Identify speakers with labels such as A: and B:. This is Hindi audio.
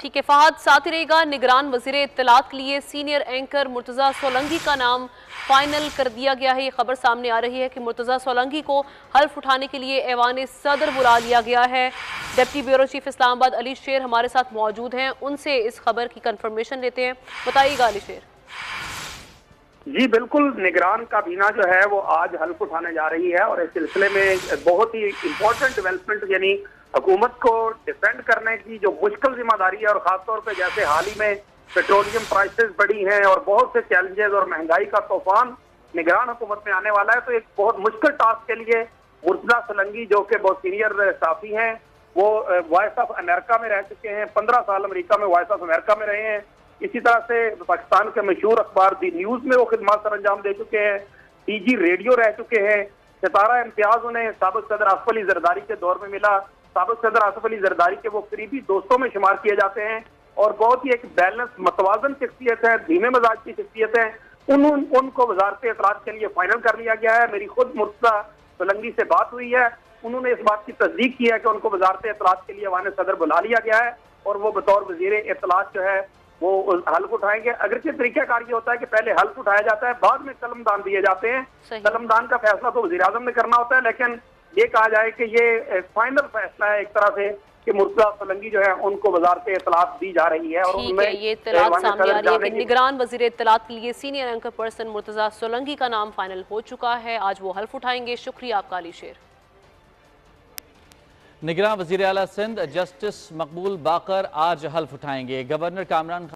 A: ठीक है, फहद, साथ ही रहेगा निगरान वज़ीर इतलात के लिए सीनियर एंकर मुर्तज़ा सोलंगी का नाम फाइनल कर दिया गया है। ये खबर सामने आ रही है कि मुर्तज़ा सोलंगी को हल्फ उठाने के लिए ऐवान सदर बुला लिया गया है। Deputy bureau chief Islamabad Ali Sher हमारे साथ मौजूद हैं। उनसे इस खबर की कन्फर्मेशन लेते हैं। बताइएगा अली शेर।
B: जी, बिल्कुल, निगरान काबीना जो है वो आज हल्फ उठाने जा रही है और इस सिलसिले में बहुत ही इम्पोर्टेंट डेवलपमेंट यानी हुकूमत को डिफेंड करने की जो मुश्किल ज़िम्मेदारी है और खासतौर पर जैसे हाल ही में पेट्रोलियम प्राइसेस बढ़ी हैं और बहुत से चैलेंजेस और महँगाई का तूफ़ान निगरान हुकूमत में आने वाला है तो एक बहुत मुश्किल टास्क के लिए मुर्तजा सलंगी जो कि बहुत सीनियर साफी हैं, वो वॉइस ऑफ़ अमेरिका में रह चुके हैं। पंद्रह साल अमेरिका में वॉइस ऑफ़ अमेरिका में रहे हैं। इसी तरह से पाकिस्तान के मशहूर अखबार दी न्यूज़ में वो खिदमत सर अंजाम दे चुके हैं। टीजी रेडियो रह चुके हैं। सितारा इम्तियाज़ उन्हें सबक सदर आसफ अली जरदारी के दौर में मिला। सबक सदर आसफ अली जरदारी के वो करीबी दोस्तों में शुमार किए जाते हैं और बहुत ही एक बैलेंस मतवाजन शख्सियत है, धीमे मजाज की शख्सियत है। उन उन उनको वजारत इतलात के लिए फाइनल कर लिया गया है। मेरी खुद मुर्तजा सोलंगी से बात हुई है। उन्होंने इस बात की तस्दीक की है कि उनको वजारत इतलात के लिए वान सदर बुला लिया गया है और वो बतौर वज़ीर इतलात जो है वो हल्फ उठाएँगे। अगर के तरीकाकार ये होता है कि पहले हल्फ उठाया जाता है बाद में कलमदान दिए जाते हैं। कलमदान का फैसला तो वजी ने करना होता है लेकिन ये कहा जाए कि ये फाइनल फैसला है एक तरह से कि मुर्तजा सोलंगी जो है उनको वजारत इतलात दी जा रही है और
A: उनमें ये इतलात निगरान वज़ीर इतलात के लिए senior anchor person Murtaza Solangi का नाम फाइनल हो चुका है। आज वो हल्फ उठाएँगे। शुक्रिया आपका अली शेर।
C: निगरान वज़ीर अला सिंध जस्टिस मकबूल बाकर आज हल्फ उठाएँगे। गवर्नर कामरान